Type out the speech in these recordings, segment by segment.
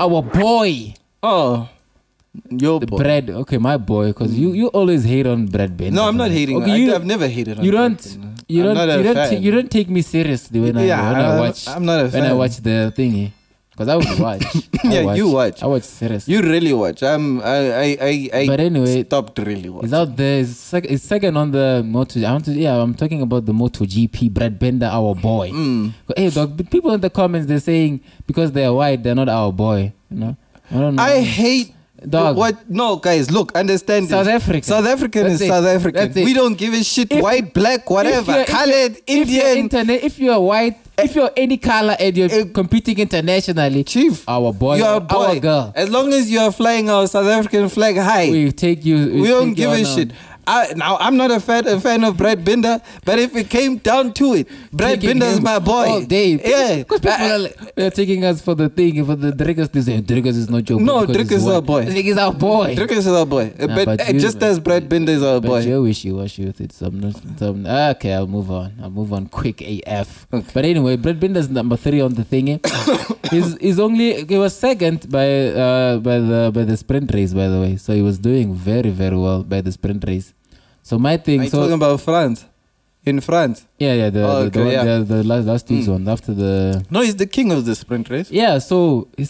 our boy, Oh, your the boy. bread. Okay, my boy, because you you always hate on bread Ben. No, I'm not hating. Okay, I, you, I've never hated. on you don't you don't you don't fan. you don't take me seriously when I when I I'm- watch I'm not a when I watch the thingy because I would watch. Yeah, you watch. I watch seriously. You really watch. I'm. I. I. I. But anyway, stopped really watching. He's out there. It's, sec- he's second on the Moto. I want to. Yeah, I'm talking about the Moto GP. Brad Binder, our boy. Mm. Hey, dog. but People in the comments they're saying because they're white, they're not our boy. You know. I don't know. I hate. Dog. What? No, guys. Look, understand. South. African. South African That's is it. South African. We don't give a shit. If- white, black, whatever. if Colored, you're- If you're, Indian. interna- if you're white, if you're any color and you're Eh, competing internationally, Chief. our boy, You're a boy. our girl, As long as you are flying our South African flag high, we take you. we don't give a shit. I, now I'm not a fan, a fan of Brad Binder, but if it came down to it, Brad taking Binder is my boy. all day. Yeah. Because people I- are, like, they're taking us for the thing, for the Driggers. They say Driggers is not your No, boy. because Driggers is our white." boy. Driggers is our boy. Drake is our boy, Nah, but, but uh, you- just as Brad Binder is our But boy. you're wishy-washy with it. So I'm not. So I'm, okay, I'll move on. I'll move on quick AF. Okay. But anyway, Brad Binder's number three on the thingy. he's, he's only he was second by uh by the by the sprint race by the way. So he was doing very very well by the sprint race. So my Are thing. you So talking about France? In France? yeah yeah the Oh, the, the, okay, one, yeah. the, the last last Mm. one after the No, he's the king of the sprint race. yeah. So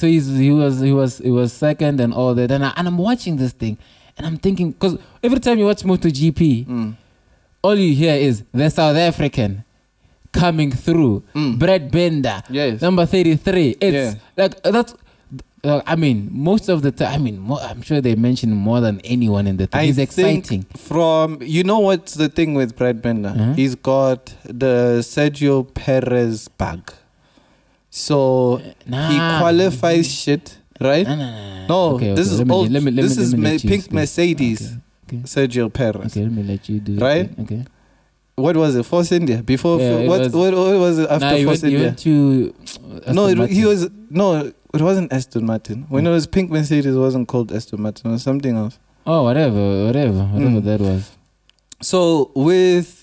so he's he was he was he was second and all that. And I, and I'm watching this thing and I'm thinking because every time you watch MotoGP. Mm. all you hear is the South African coming through. Mm. Brad Binder, Yes. number 33. It's Yeah. like that's. Uh, I mean, most of the time, I mean, more, I'm sure they mention more than anyone in the thing. I He's exciting. From you know what's the thing with Brad Binder? Uh-huh. He's got the Sergio Perez bag, so Nah. he qualifies shit, right? Nah, nah. No, Okay, this okay, is old. let me- let this me- is let me me- pink. Mercedes. Okay. Sergio Perez. Okay, let me let you do it. Right? Okay. What was it? Force India before. Yeah, it what, was- what what was it after Nah, Force went, India? went to. no, it, he was no. It wasn't Aston Martin. When it was pink Mercedes, it wasn't called Aston Martin. It was something else. Oh, whatever, whatever, whatever Mm. that was. So with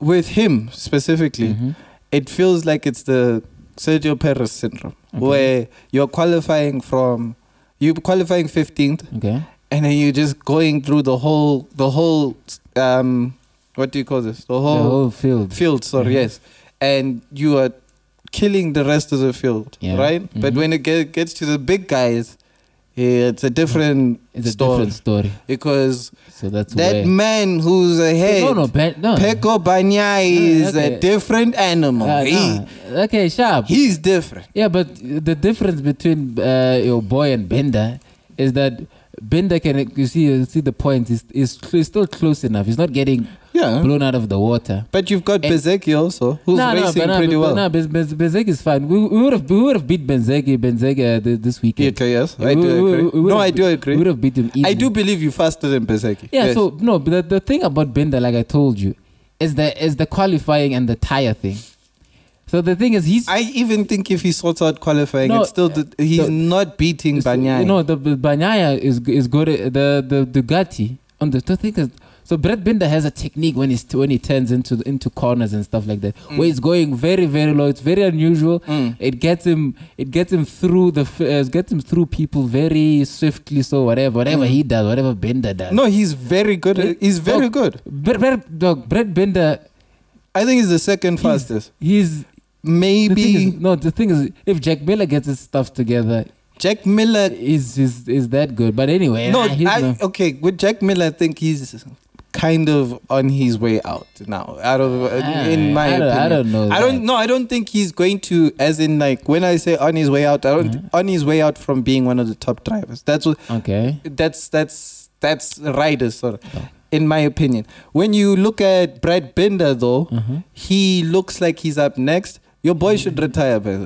with him specifically, Mhm. it feels like it's the Sergio Perez syndrome, Okay. where you're qualifying from you're qualifying 15th, Okay. and then you're just going through the whole the whole um what do you call this the The whole, whole field. field. Sorry, Mhm. yes, and you are killing the rest of the field, Yeah. right? But Mhm. when it get, gets to the big guys, it's a different It's a story different story. because So that's that where. man who's ahead. No, no, ben, no. Pecco Bagnaia is okay. a different animal. Uh, he, nah. Okay, sharp. He's different. Yeah, but the difference between uh, your boy and Binder is that Binder can you see you see the point is is cl- still close enough. He's not getting Yeah. blown out of the water. But you've got And- Bezzecchi also, who's Nah, nah, racing nah, pretty but, well. Nah, Bez, is fine. We, we would have we would have beat Benzeki Benzeki uh, this weekend. okay, yes, I We- do we- agree. no, I do be- We agree. would have beat him. Easily. I do believe you faster than Bezzecchi. Yeah. Yes. So no, but the, the thing about Binder, like I told you, is the is the qualifying and the tire thing. So the thing is, he's I even think if he sorts out qualifying, No, it's still the, he's the- not beating Bagnaia. You know, the, the Bagnaia is is good. The the Ducati on the, the thing is, so Brad Binder has a technique when he's when he turns into into corners and stuff like that, where he's going very very low. It's very unusual. Mm. It gets him it gets him through the f- uh, gets him through people very swiftly. So whatever whatever Mm. he does, whatever Binder does. No, he's very good. at- He's very Dog, good. Brad, dog, Brad Binder. I think he's the second He's- fastest. He's Maybe is, no. The thing is, if Jack Miller gets his stuff together, Jack Miller. is is is that good? But anyway, No, I, no- okay. With Jack Miller, I think he's kind of on his way out now. Out of, in my I don't, opinion, I don't know. I don't know. I don't think he's going to, as in like when I say on his way out, I don't Mhm. on his way out from being one of the top drivers. That's what Okay. that's that's that's riders sort of, Oh. in my opinion. When you look at Brad Binder though, Uh-huh. he looks like he's up next. Your boy should retire, way.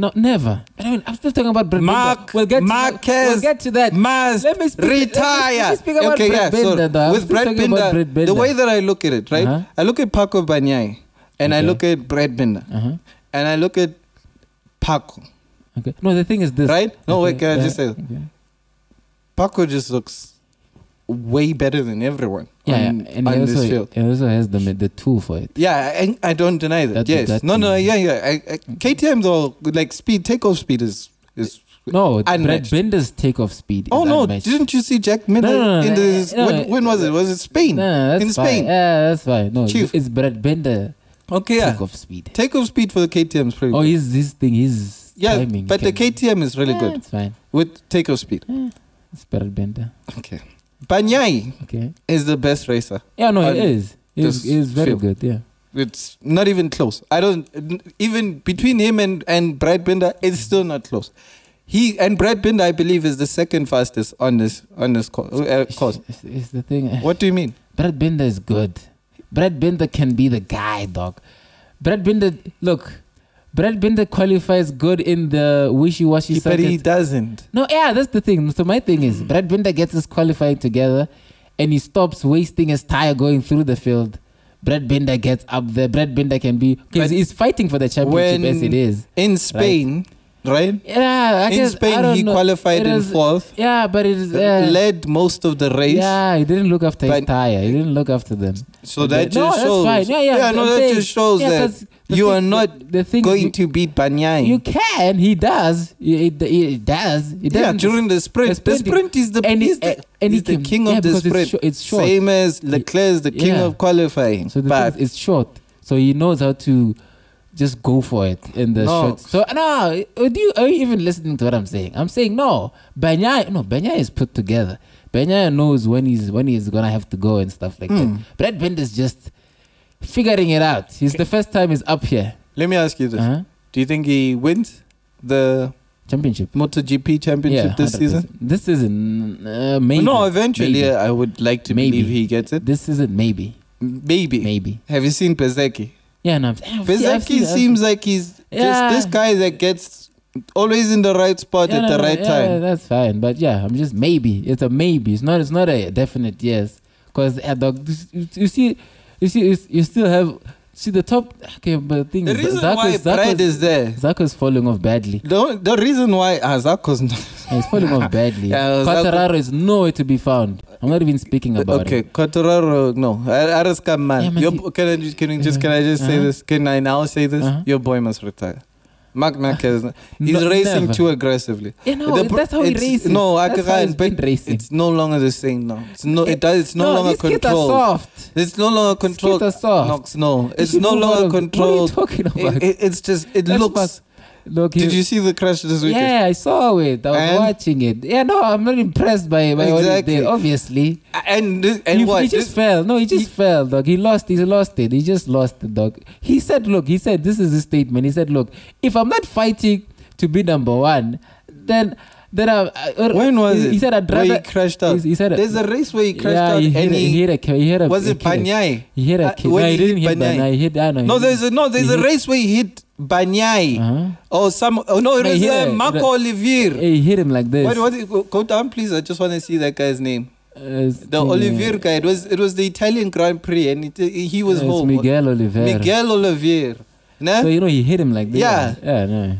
No, never. I mean, I'm still talking about Brad Mark- Binder. We'll get Marquez to, we'll get to that. Must Let me speak- retire. let me speak about okay, Brad yeah. so though. With talking about Binder, Binder. the way that I look at it, right? Uh-huh. I look at Pecco Bagnaia and I look at Brad Binder Uh-huh. and I look at Pecco, Okay. No, the thing is this. right? No, wait, Okay, can I just say okay. Pecco just looks way better than everyone Yeah, on, yeah. and on he this also, field. he also has the the tool for it. Yeah, I, I don't deny that. That yes. Bugatti. No, no, yeah, yeah. I, I, KTM though, like speed, takeoff speed is is No, Brad Unmatched. Binder's takeoff speed. Oh no! unmatched. Didn't you see Jack Miller No, no, no, in the when, when was it? Was it Spain? No, in fine. Yeah, that's fine. No, Chief. it's Brad Binder Okay, yeah. takeoff speed. Takeoff speed for the KTM is pretty. Oh, good. Oh, his his thing, his yeah, timing. but the KTM is really Yeah, good It's fine. with takeoff speed. It's Brad Binder. Okay, Bagnaia Okay. is the best racer. Yeah, no, it is. It's, is. He's, this he's very field. good. Yeah. It's not even close. I don't even between him and and Brad Binder, it's still not close. He and Brad Binder, I believe, is the second fastest on this on this co- uh, course. It's, it's the thing. What do you mean? Brad Binder is good. Brad Binder can be the guy, dog. Brad Binder, look, Brad Binder qualifies good in the wishy-washy but he doesn't. No, yeah, that's the thing. So my thing is, Brad Binder gets his qualifying together, and he stops wasting his tire going through the field. Brad Binder gets up there. Brad Binder can be because he's fighting for the championship as it is. In Spain, right? Yeah, I in guess, Spain, he know. qualified in fourth, Yeah, but it is. Uh, led most of the race. yeah, he didn't look after his tire. He didn't look after them. So that no, just that's shows. fine. Yeah, yeah. no, I'm that saying- just shows yeah, that you thing- are not the, thing going you, to beat Bagnaia. you can. He does. He, he, he does. He yeah, during the sprint. the The sprint- sprint is the, and he- he's the, and he's he the king yeah, of the because it's sprint. it's short. Same as Leclerc is the king Yeah. of qualifying. So the but is, it's short. So he knows how to just go for it in the No. short. So no, uh, do you, are you even listening to what I'm saying? I'm saying no. Bagnaia, no, Bagnaia is put together. Bagnaia knows when he's when he's gonna have to go and stuff like Hmm. that. Brad Binder's just figuring it out. He's the first time he's up here. let me ask you this: Uh-huh. Do you think he wins the Championship. MotoGP championship Yeah, this 100%. season? This season, uh, maybe. no, eventually Maybe. I would like to Maybe. believe he gets it. This isn't maybe. Maybe. Maybe. Have you seen Bezzecchi? Yeah, and I've I've seen- I've Bezzecchi seen- seems like he's Yeah. just this guy that gets always in the right spot Yeah, at no, the no, right yeah, time. That's fine, but yeah, I'm just maybe. It's a maybe. It's not. It's not a definite yes. Because uh, you, you see, you see, you, you still have see the top. Okay, but the thing The is, reason Zarco's- why Zarco's- Brad is there. Zarco's falling off badly. The, the reason why Azako's not Yeah, He's falling off badly. Yeah, Quartararo is nowhere to be found. I'm not even speaking about okay, it. Okay, Quartararo, no. Araska man. Yeah, man, Your can I just, can I just, can I just say Uh-huh. this? Can I now say this? Uh-huh. Your boy must retire. Marc Marquez, he's No, racing never. too aggressively. Yeah, no, The that's how he it's- races. No, I that's how can't. been But racing. it's no longer the same now. It's no, it eh, does. It's no, longer these controlled. soft. It's no longer These controlled. kids are soft. No, no, it's no longer of- controlled. What are you talking about? It, it, it's just it That's looks. fuck- Look, Did you see the crash this weekend? Yeah, I saw it. I was And? watching it. Yeah, no, I'm not impressed by, by what he did. Obviously, And and he, what? he just This- fell. No, he just fell, dog. He lost. He lost it. He just lost it, dog. He said, "Look," he said, "This is his statement." He said, "Look, if I'm not fighting to be number one, then then I." I when was he, it? He said, "I'd Where rather." he crashed out. he said, There's a race where he crashed yeah, out he hit, and a, he he, hit a. He hit a. was he it Bagnaia? He hit a. Uh, kid. no, he he didn't hit Bagnaia? He hit. I know. No, there's a no. There's a race where he hit Bagnaia Uh-huh. or some. Oh no, it No, was he hit uh, Marco Olivier. He hit him like this. What? What? Go, go down, please. I just want to see that guy's name. Uh, The uh, Olivier guy. It was. It was the Italian Grand Prix, and it, he was home. Miguel Oliveira. Miguel Olivier. Nah? So you know he hit him like this. Yeah. Yeah, no.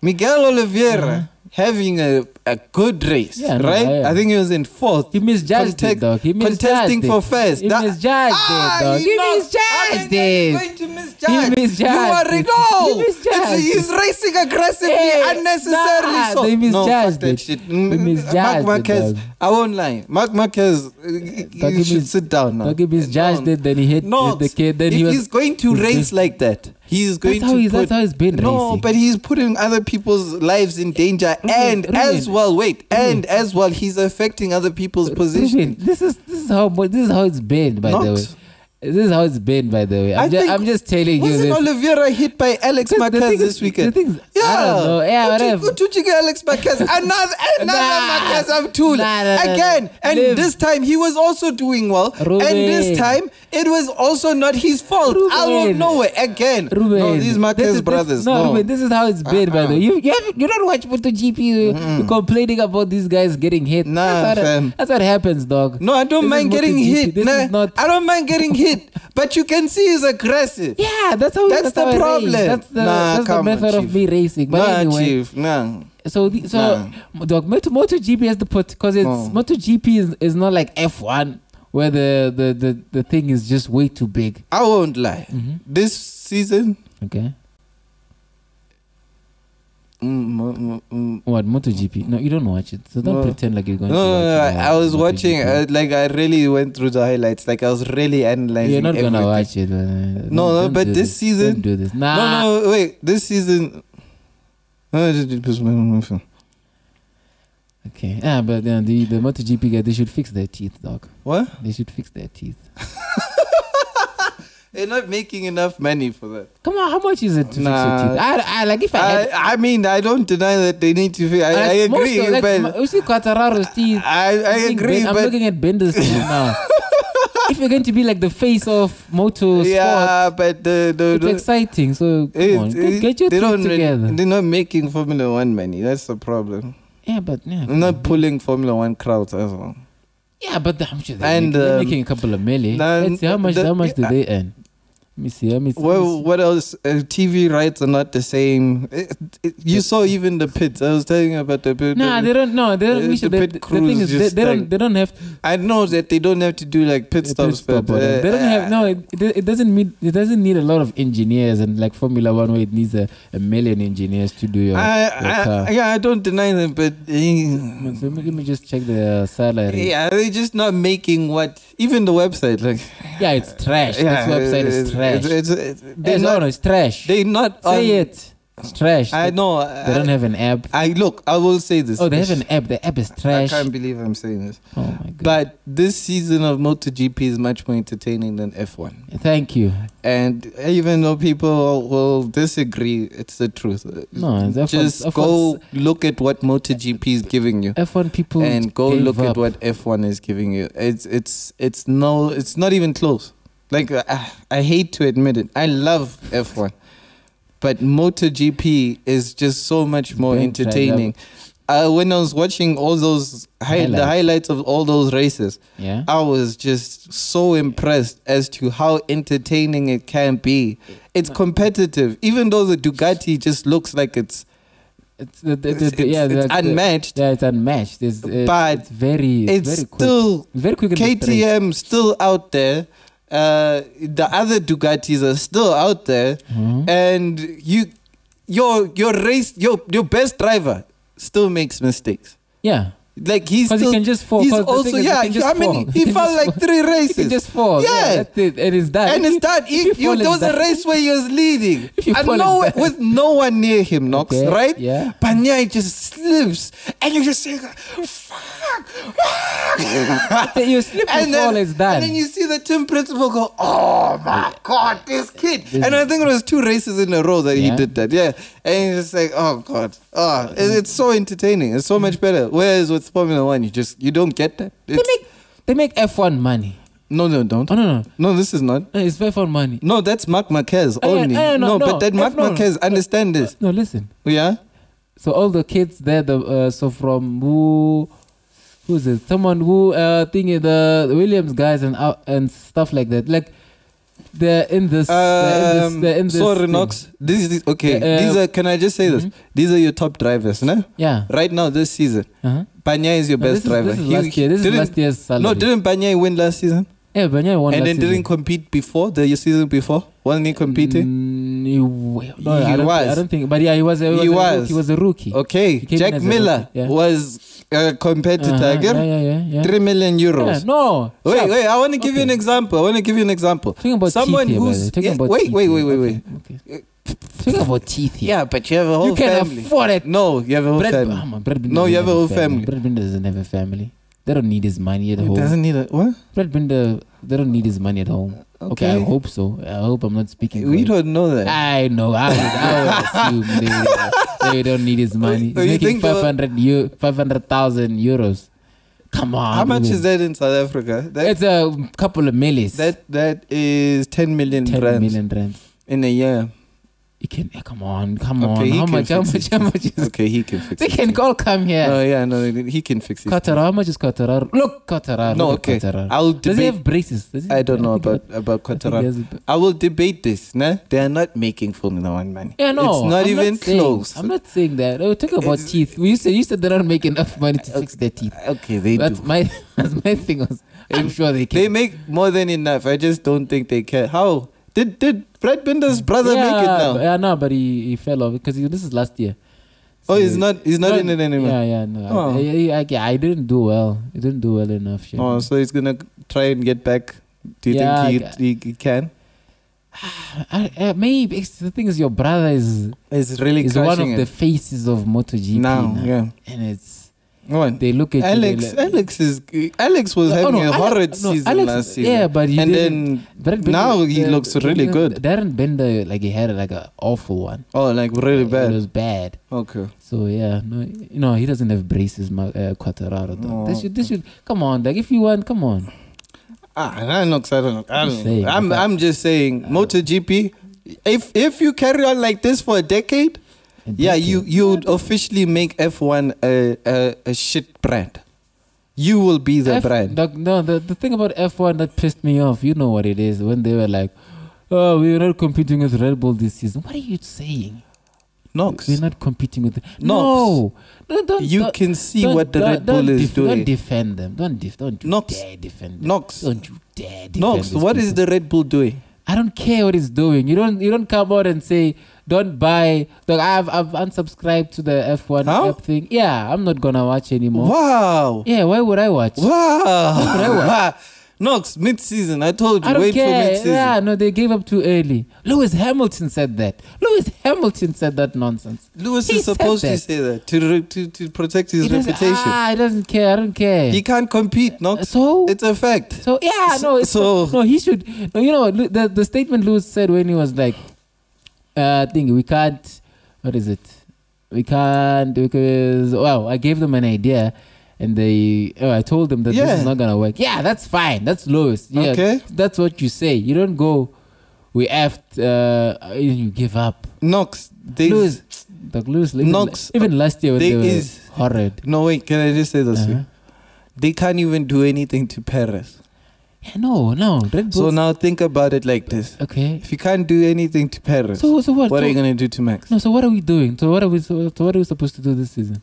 Miguel Oliveira Uh-huh. Having a, a good race, Yeah, no, right? I- I think he was in fourth. He misjudged Contact- it, dog. He misjudged contesting it. for first. He That- misjudged Ah, it, dog. he's He misjudged how can you it. going to misjudge? misjudged You already it. He misjudged he's racing aggressively, Hey, unnecessarily. nah, so they no, misjudged that it. shit. They Mm, misjudged Mark it, Marquez, dog. I won't lie. Marc Marquez, Dog, you should mis- sit down now. Dog, he misjudged No. it, then he hit No, hit the kid. Then if he was. he's going to race just- like that, he's going That's how to he's. put. That's how he's been no, racing. but he's putting other people's lives in danger, and as. Well, wait, mm. and as well, he's affecting other people's position. This is this is how this is how it's been. By the way, this is how it's been. By the way, I'm, think- I'm just telling you Wasn't this. Oliveira hit by Alex Marquez this weekend? The thing is, yeah, I don't know. Yeah, whatever. Utuchike Alex Marquez, another another Nah. Marquez Abdul Nah, nah, nah, again, and Live. this time he was also doing well, and this time it was also not his fault. Out of Ruben. nowhere again. Ruben, no, these Marquez this is- brothers. This, no, no, Ruben, this is how it's been. By the Uh-uh. way, you you, have, you don't watch MotoGP. You're complaining about these guys getting hit. Nah, that's, what, fam. that's what happens, dog. No, I don't This mind getting hit. Nah. I don't mind getting hit, but you can see he's aggressive. Yeah, that's how. That's how the problem. That's the, Nah, that's the come on, method of me racing. But nah, anyway, chief, nah. so the, so dog Moto MotoGP has the put because it's Oh. MotoGP is, is not like F1 where the, the the the thing is just way too big. I won't lie. Mm-hmm. This season, Okay. Mm, mo- mo- mm. What MotoGP? No, you don't watch it, so don't No. pretend like you're going No, to. no, watch no, uh, I, was watching. Uh, like I really went through the highlights. Like I was really analyzing. You're not gonna watch it. Uh, No, no, but do this season- don't do this. Nah. No, no, wait. This season. Okay. Yeah, but uh, the the MotoGP guy, they should fix their teeth, dog. What? They should fix their teeth. They're not making enough money for that. Come on, how much is it to Nah. fix your teeth? I, I like if I had. I, I mean, I don't deny that they need to. Fix, I, I most agree, of- like, but you see Quartararo's teeth. I, I I agree, Ben- I'm looking at Binder's teeth now. if you're going to be like the face of motor yeah, sport, but the the, it's the exciting. So come it- on, get, it- get your they teeth together. They're not making Formula One money. That's the problem. yeah, but yeah, They're not pulling Formula One crowds as well. yeah, but I'm sure they're, And, making, they're um, making a couple of million. Let's see how much. the- how much do they earn? Let me see. Let me see. Well, what else? Uh, TV rights are not the same. It, it, you saw even the pits. I was telling you about the pit. Nah, they don't. No, they don't. the the, pit the thing is, they, they don't. They don't have I know that they don't have to do like pit stops, pit stop but uh, they don't have. No, it, it, it doesn't need. It doesn't need a lot of engineers and like Formula One, where it needs a, a million engineers to do your, I, your car. Yeah, I don't deny them, but uh, let me, let me just check the salary. yeah, they're just not making what. Even the website, like Yeah, it's trash. yeah, this website is trash. It's, it's, they're eh, Yes, not. no, no, it's trash. They're not. Say on- it. It's trash. I they, know. they don't have an app. I look. I will say this. Oh, they have an app. The app is trash. I can't believe I'm saying this. Oh my god. But this season of MotoGP is much more entertaining than F1. Thank you. And even though people will disagree, it's the truth. No, it's F1 just F1's go look at what MotoGP is giving you, F1 people and go look at what F1 is giving you. It's it's it's no, it's not even close. Like I, I hate to admit it, I love F1, but MotoGP is just so much more entertaining. Uh, when I was watching all those hi- the Highlights. highlights of all those races, Yeah. I was just so impressed as to how entertaining it can be. It's competitive, even though the Ducati just looks like it's, It's, the, the, the, it's, yeah, it's unmatched. yeah, it's unmatched. It's, it's, But it's very, it's, very still very quick. in the straight. KTM still out there. Uh, the other Ducatis are still out there, Mhm. and you, your your race, your your best driver still makes mistakes. Yeah, Like he's because he still can just fall. he's also is, yeah. he I mean, fall. he, can fell like three He races. can just fall. Yeah. Yeah, it. And it's done. and If it's you- done. if He, you you, there was a race where he was leading, and no, with no one near him, Knox, Okay, right? yeah. But yeah, he just slips, and you just say, "Fuck!" you slip and, and fall, then, done. and then you see the team principal go, "Oh my god, this kid!" This- and I think it was two races in a row that he did that. Yeah, and he's just like, "Oh god, oh, it- it's so entertaining. It's so much better." Whereas with Formula One, you just you don't get that. they make they make F1 money. no, no, don't. Oh no no, No, this is not. no it's F1 money. No, that's Marc Marquez Oh, yeah, only. no, no, no, but that Mark F- no. Marquez understand this. No, listen. Yeah. So all the kids there, the uh, so from who, who's it? Someone who uh thingy the Williams guys and out and stuff like that. Like they're in this. they're in Um, this, they're in this sorry, thing. Knox. This is okay. Uh, these are. Can I just say this? mhm. These are your top drivers, no? Yeah. Right now, this season, Uh-huh. Bagnaia is your No, best this driver. This is He- last year. This is last year's salary. No, didn't Bagnaia win last season? Yeah, Bagnaia won and then season. didn't compete before the season before? Wasn't he competing? Mm, he, no, He I don't, was. I don't think. But yeah, he was. A, He he was. A was. rookie. He was a rookie. Okay, He came in Jack Miller yeah. was a competitor. Uh-huh, again. Yeah, yeah, yeah. Three million euros. No. Wait, Sharp. wait. I want to give you an example. I want to give you an example. Talking about Someone teeth here, who's. Talking yeah, about wait, teeth wait, here. wait, wait, wait. Okay, okay. Talking about teeth here. Yeah, but you have a whole you can family. afford it. No, you have a whole Brad, family. oh, man, Brad No, you have a whole family. Brad Binder doesn't have a family. They don't need his money at It home. doesn't need a what? Brad Binder, they don't need his money at home. Okay, I hope so. I hope I'm not speaking. We don't know that. I know. I would, I would assume they, they don't need his money. He's you making think 500 eu- 500,000 euros. Come on. How much is that in South Africa? That It's a couple of millions. that that is ten million 10 rands million rand. in a year. You can eh, come on, come Okay, on. he How can much? How fix much? it. How much is? Okay, he can fix They it. can all come here. No, yeah, no, he can fix it. Qatar, how much is Qatar? Look, Qatar. No, look okay. at Qatar. I'll debate. Does he have braces? Does he? I don't know about about Qatar. I will debate this. Nah, they are not making Formula One money. Yeah, no, it's not I'm even saying- close. I'm not saying that. Oh, talk about It's- teeth. You said you said they don't make enough money to fix their teeth. Okay, they That's do. my that's my thing. Was I'm sure they can. They make more than enough. I just don't think they care. How did did Brad Binder's brother yeah, make it now? Yeah, no, but he, he fell off because he, this is last year. Oh, he's not. He's not in it anymore. Yeah, yeah, no. Oh. I, I, I, yeah, I didn't do well. I didn't do well enough. Oh, so he's gonna try and get back. Do you Yeah, think he, he, he can? I, I, maybe it's, the thing is, your brother is is really is one of crushing the faces of MotoGP now. now. Yeah. and it's What? they look at Alex, you, like- Alex is Alex was Oh, having no, a horrid no, season Alex- last season. Yeah, but he and then Darryn now he the- looks really good. Darryn Binder, like he had like an awful one. oh, like really bad. It was bad. Okay. So yeah, no, you know he doesn't have braces, uh, Quartararo. Oh, This should, this should come on. Like if you want, come on. Ah, I know, 'cause I don't know. I don't saying, know. I'm. I'm just saying, MotoGP. If if you carry on like this for a decade, yeah, you you'd officially make F1 a a, a shit brand. You will be the F- brand. the- no, the, the thing about F1 that pissed me off, you know what it is, when they were like, oh, we're not competing with Red Bull this season. What are you saying? Knox. We're not competing with. Knox. No, no, don't. You don't, can see what the Red Bull is def- Don't doing. defend them. Don't def- Don't you Knox. dare defend them. Knox. Don't you dare defend Knox. What is people. the Red Bull doing? I don't care what it's doing. You don't. You don't come out and say, "Don't buy." Look, I've I've unsubscribed to the F1 How? app thing. Yeah, I'm not gonna watch anymore. Wow. Yeah, why would I watch? Wow. Why would I watch? Knox, mid season. I told you, I don't wait for mid care. season. Yeah, no, they gave up too early. Lewis Hamilton said that. Lewis Hamilton said that nonsense. Lewis He is said supposed to that. say that to, re- to, to protect his He doesn't- reputation. Ah, he doesn't care. I don't care. He can't compete, Knox. so It's a fact. So yeah, no, it's So- no. He should. No, you know what? Lu- The the statement Lewis said when he was like, uh, thing. we can't. What is it? We can't because well, I gave them an idea." And they, oh, I told them that this is not gonna work. Yeah, that's fine. That's Lewis. Yeah, Okay. that's what you say. You don't go. We effed. Uh, you give up. Knox, Lewis, like Lewis, even, Knox, even last year when they were is- horrid. no wait, can I just say this? Uh-huh. They can't even do anything to Perez. Yeah, no, no. Red So now think about it like this: okay. if you can't do anything to Perez, So so what? what so, are you gonna do to Max? No, so what are we doing? So what are we? So, so what are we supposed to do this season?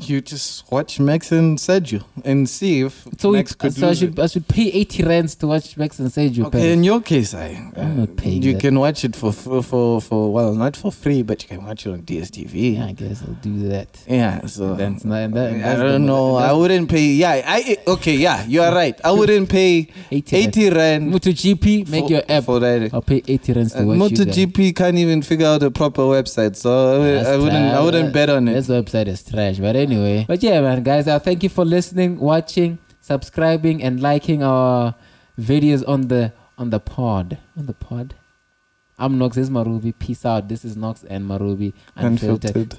You just watch Max and Sergio and see if So, we, Max could so I should it. I should pay eighty rands to watch Max and Sergio. Okay, Perez. in your case, I I'm not paying You that. can watch it for for for, for well, not for free, but you can watch it on DSTV. yeah, I guess I'll do that. Yeah, so that's not- that- I that's the- don't know. I wouldn't pay. Yeah, I okay. Yeah, you are right. I wouldn't pay 80, eighty rand MotoGP, make for, your app. for that. I'll pay eighty rands to Uh, watch guys. MotoGP can't even figure out a proper website, so I, I wouldn't. I wouldn't bet on This it. website is trash. But anyway. But yeah, man, guys, uh, thank you for listening, watching, subscribing, and liking our videos on the on the pod. On the pod. I'm Knox. This is Maruby. Peace out. This is Knox and Maruby. Unfiltered.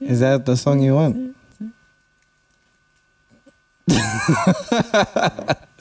Is that the song you want?